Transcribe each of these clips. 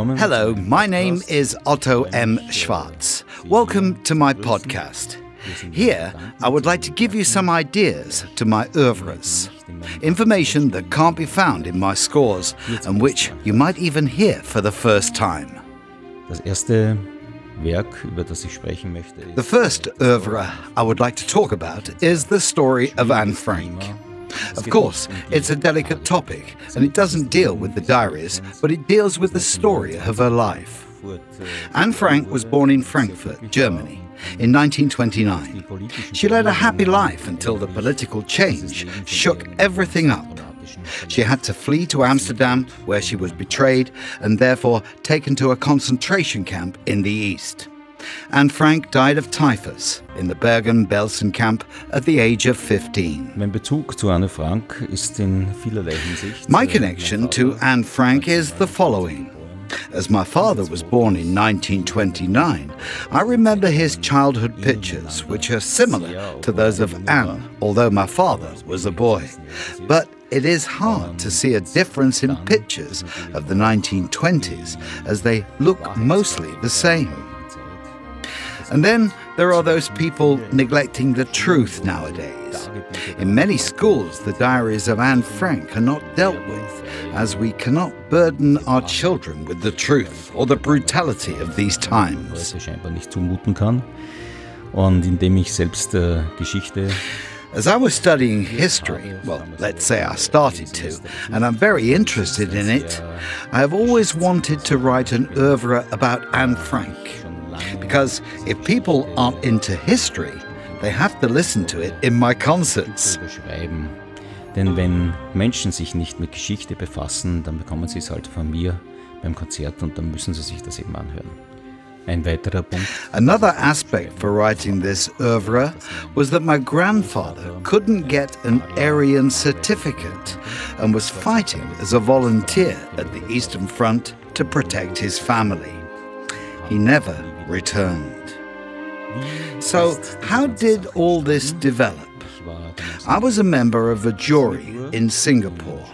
Hello, my name is Otto M. Schwarz. Welcome to my podcast. Here, I would like to give you some ideas to my oeuvres. Information that can't be found in my scores and which you might even hear for the first time. Das erste Werk, über das ich sprechen möchte, The first oeuvre I would like to talk about is the story of Anne Frank. Of course, it's a delicate topic, and it doesn't deal with the diaries, but it deals with the story of her life. Anne Frank was born in Frankfurt, Germany, in 1929. She led a happy life until the political change shook everything up. She had to flee to Amsterdam, where she was betrayed and therefore taken to a concentration camp in the east. Anne Frank died of typhus in the Bergen-Belsen camp at the age of 15. Mein Bezug zu Anne Frank ist in vielerlei Hinsicht. My connection to Anne Frank is the following. As my father was born in 1929, I remember his childhood pictures, which are similar to those of Anne, although my father was a boy. But it is hard to see a difference in pictures of the 1920s, as they look mostly the same. And then there are those people neglecting the truth nowadays. In many schools, the diaries of Anne Frank are not dealt with, as we cannot burden our children with the truth or the brutality of these times. Leute scheinbar nicht zumuten kann. Und indem ich selbst äh, Geschichte As I was studying history, well, let's say I started to, and I'm very interested in it, I have always wanted to write an oeuvre about Anne Frank. Because if people aren't into history, they have to listen to it in my concerts. Denn wenn Menschen sich nicht mit Geschichte befassen, dann bekommen sie es halt von mir beim Konzert und dann müssen sie sich das eben anhören. Ein weiterer Punkt. Another aspect for writing this oeuvre was that my grandfather couldn't get an Aryan certificate and was fighting as a volunteer at the Eastern Front to protect his family. He never returned. So, how did all this develop? I was a member of a jury in Singapore.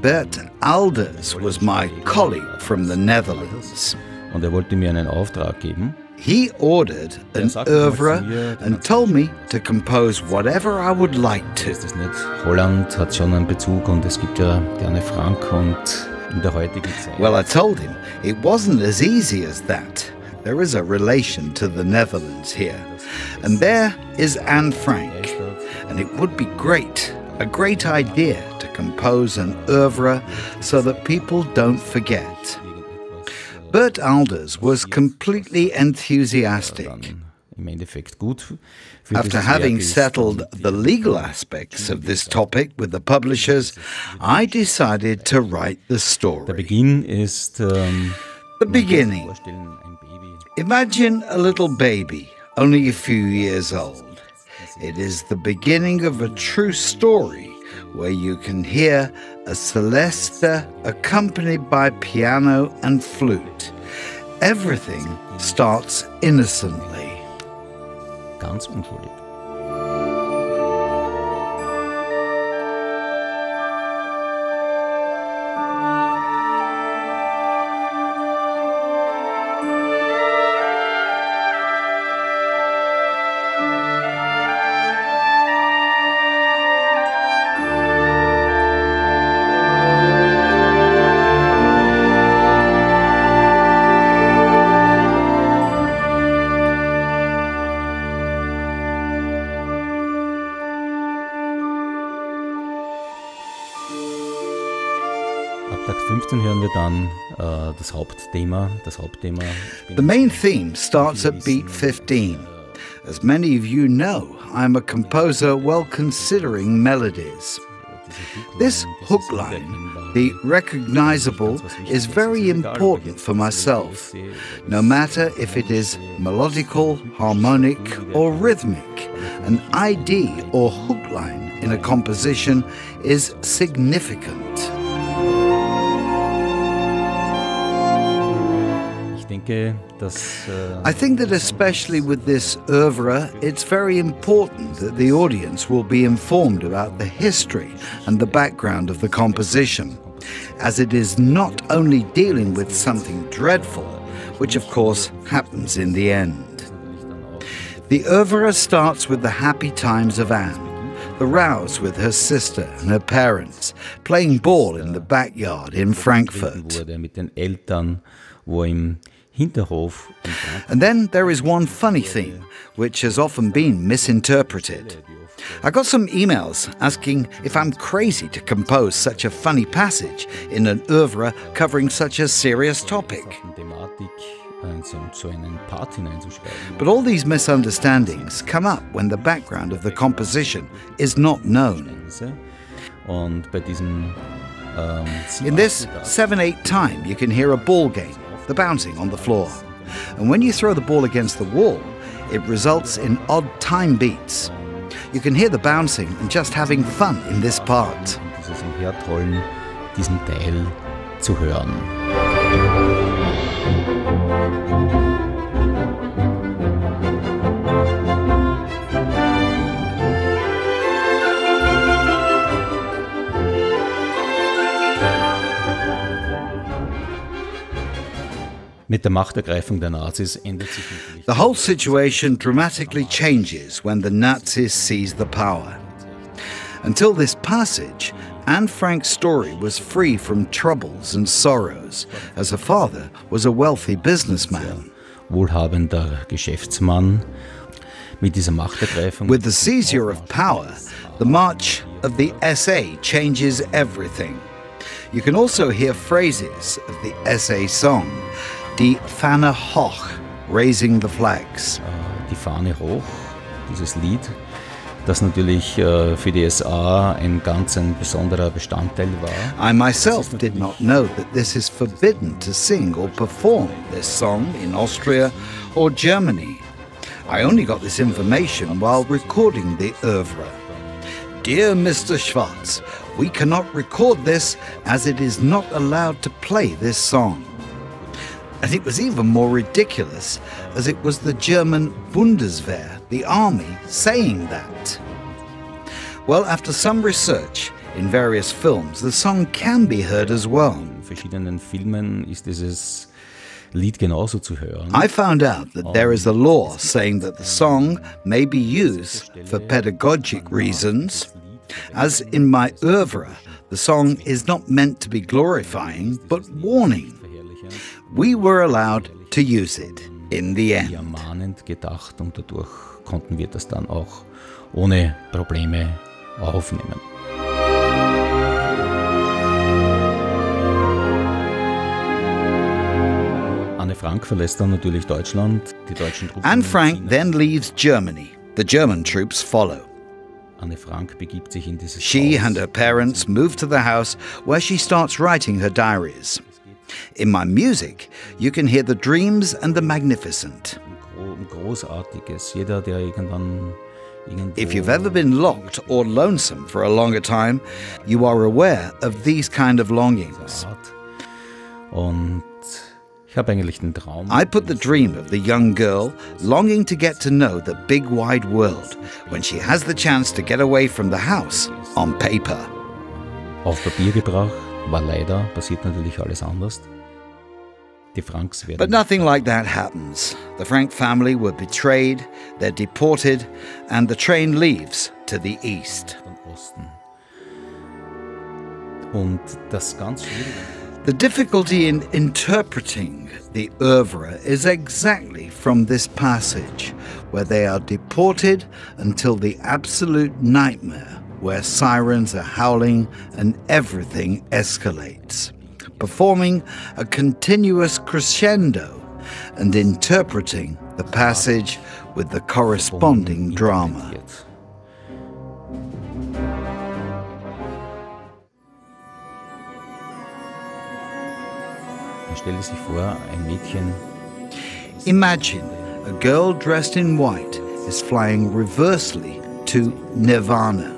Bert Alders was my colleague from the Netherlands. Und er wollte mir einen Auftrag geben. He ordered an oeuvre and told me to compose whatever I would like to. Ist das nicht? Holland hat schon einen Bezug und es gibt ja Anne Frank und in der heutigen Zeit. Well, I told him it wasn't as easy as that. There is a relation to the Netherlands here. And there is Anne Frank. And it would be great, a great idea to compose an oeuvre so that people don't forget. Bert Alders was completely enthusiastic. After having settled the legal aspects of this topic with the publishers, I decided to write the story. The beginning. Imagine a little baby, only a few years old. It is the beginning of a true story where you can hear a celesta accompanied by piano and flute. Everything starts innocently. Ganz unschuldig. Ab Takt 15 hören wir dann äh, das Hauptthema. Das Hauptthema. The main theme starts at beat 15. Äh, As many of you know, I'm a composer well considering melodies. This hook line, the recognizable, is very important for myself, no matter if it is melodical, harmonic, or rhythmic. An ID or hook line in a composition is significant. Denke, dass äh, I think that especially with this oeuvre, it's very important that the audience will be informed about the history and the background of the composition. as it is not only dealing with something dreadful, which of course happens in the end. The oeuvre starts with the happy times of Anne, the rows with her sister and her parents, playing ball in the backyard in Frankfurt. And then there is one funny theme, which has often been misinterpreted. I got some emails asking if I'm crazy to compose such a funny passage in an oeuvre covering such a serious topic. But all these misunderstandings come up when the background of the composition is not known. In this 7 8 time, you can hear a ball game, the bouncing on the floor. And when you throw the ball against the wall, it results in odd time beats. You can hear the bouncing and just having fun in this part. diesen Teil zu hören. Mit der Machtergreifung der Nazis ändert sich The whole situation dramatically changes when the Nazis seize the power. Until this passage, Anne Frank's story was free from troubles and sorrows, as her father was a wealthy businessman. Wohlhabender Geschäftsmann. Mit dieser Machtergreifung With the seizure of power, the march of the SA changes everything. You can also hear phrases of the SA song, Die Fahne hoch, raising the flags. Äh, die Fahne hoch, dieses Lied, das natürlich äh, für die SA ein ganz ein besonderer Bestandteil war. I myself did not know that this is forbidden to sing or perform this song in Austria or Germany. I only got this information while recording the oeuvre. Dear Mr. Schwarz, we cannot record this as it is not allowed to play this song. And it was even more ridiculous as it was the German Bundeswehr, the army, saying that. Well, after some research in various films, the song can be heard as well. In verschiedenen Filmen ist dieses Lied genauso zu hören. I found out that there is a law saying that the song may be used for pedagogic reasons. As in my oeuvre, the song is not meant to be glorifying, but warning. We were allowed to use it in the end. mahnend gedacht und dadurch konnten wir das dann auch ohne Probleme aufnehmen. Anne Frank verlässt dann natürlich Deutschland. Die deutschen Truppen Anne Frank then leaves Germany. The German troops follow. Anne Frank begibt sich in dieses She Haus. and her parents move to the house where she starts writing her diaries. In my music, you can hear the dreams and the magnificent. Großartiges. Jeder, der irgendwann If you've ever been locked or lonesome for a longer time, you are aware of these kind of longings. hat. Und ich habe eigentlich den Traum. I put the dream of the young girl longing to get to know the big wide world when she has the chance to get away from the house on paper. auf Papier gebracht, war leider, passiert natürlich alles anders. Die Franks werden But nothing like that happens. The Frank family were betrayed, they're deported, and the train leaves to the east. Und das ganz The difficulty in interpreting the oeuvre is exactly from this passage, where they are deported until the absolute nightmare, where sirens are howling and everything escalates, performing a continuous crescendo and interpreting the passage with the corresponding drama. interpretiert. Man stelle sich vor, ein Mädchen Imagine a girl dressed in white is flying reversely to Nirvana,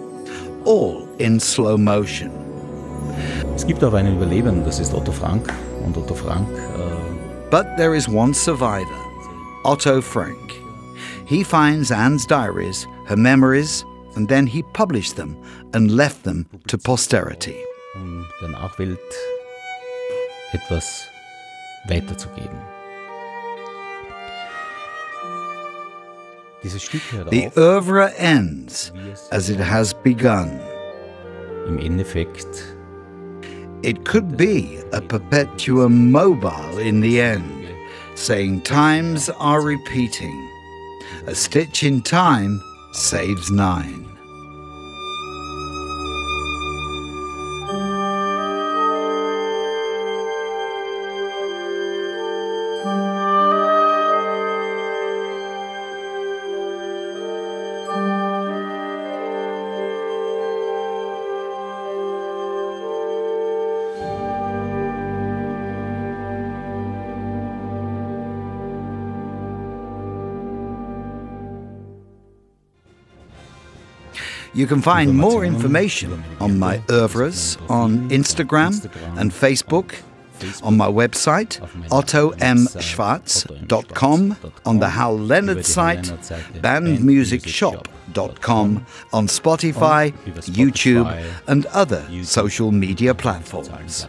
all in slow motion. Es gibt aber einen Überlebenden, das ist Otto Frank. Und Otto Frank, äh, But there is one survivor, Otto Frank. He finds Anne's diaries, her memories, and then he published them and left them to posterity. um der Nachwelt etwas weiterzugeben. The oeuvre ends as it has begun. It could be a perpetuum mobile in the end, saying times are repeating. A stitch in time saves nine. You can find more information on my oeuvres on Instagram and Facebook, on my website ottomschwarz.com, on the Hal Leonard site, bandmusicshop.com, on Spotify, YouTube, and other social media platforms.